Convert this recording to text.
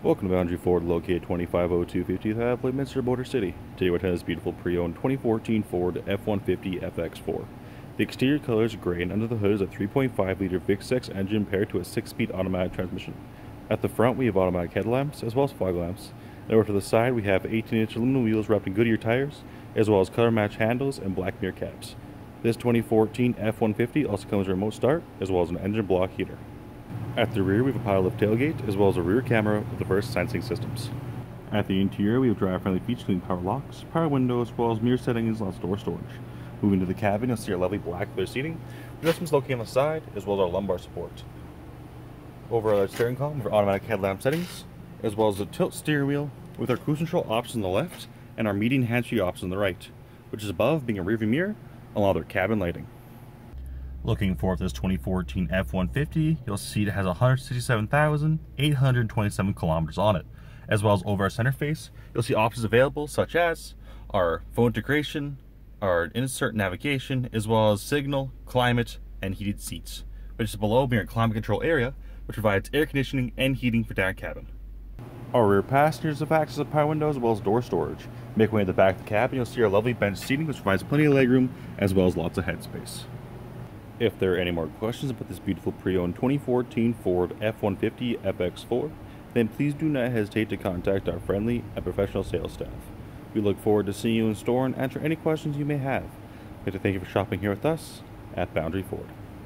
Welcome to Boundary Ford, located 2502 50th Ave, Minster, Border City. Today we're this beautiful pre-owned 2014 Ford F-150 FX4. The exterior color is gray and under the hood is a 3.5-liter VIC-6 engine paired to a 6-speed automatic transmission. At the front we have automatic headlamps as well as fog lamps. And over to the side we have 18-inch aluminum wheels wrapped in Goodyear tires as well as color match handles and black mirror caps. This 2014 F-150 also comes with a remote start as well as an engine block heater. At the rear, we have a pilot tailgate, as well as a rear camera with reverse sensing systems. At the interior, we have driver-friendly features including power locks, power windows, as well as mirror settings and door storage. Moving to the cabin, you'll see our lovely black leather seating, adjustments located on the side, as well as our lumbar support. Over our steering column, for automatic headlamp settings, as well as the tilt steering wheel, with our cruise control options on the left, and our median hands-free option on the right, which is above being a rearview mirror, along with our cabin lighting. Looking for this 2014 F-150, you'll see it has 167,827 kilometers on it. As well as over our center face, you'll see options available such as our phone integration, our insert navigation, as well as signal, climate, and heated seats. Which is below being our climate control area, which provides air conditioning and heating for down cabin. Our rear passengers have access to power windows as well as door storage. Make way to the back of the cabin, you'll see our lovely bench seating, which provides plenty of legroom as well as lots of headspace. If there are any more questions about this beautiful pre-owned 2014 Ford F-150 FX4, then please do not hesitate to contact our friendly and professional sales staff. We look forward to seeing you in store and answer any questions you may have. I'd like to thank you for shopping here with us at Boundary Ford.